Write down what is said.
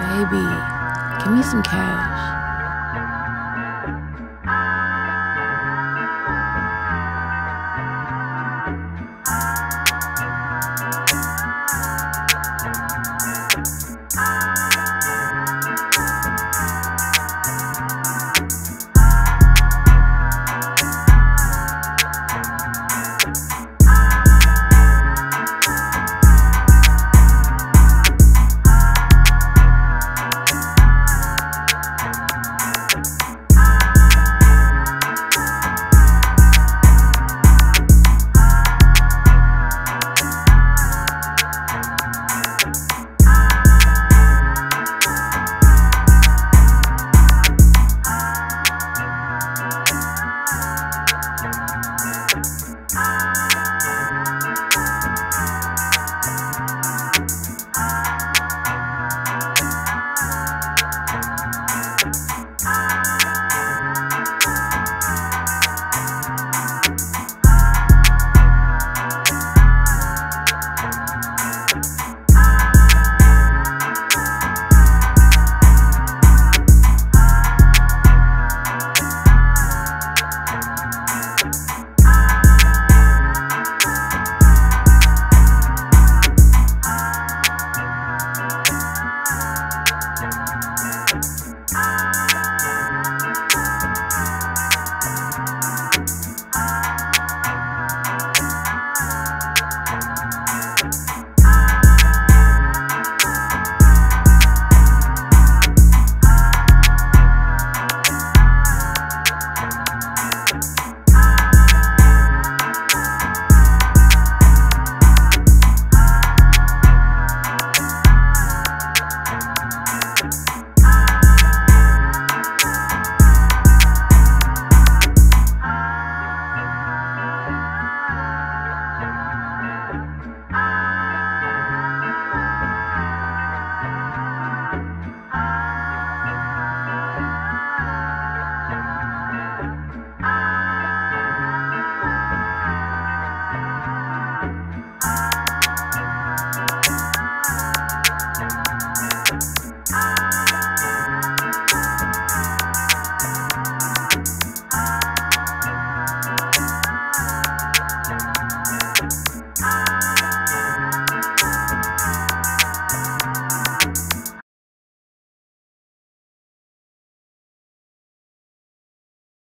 Baby, give me some cash.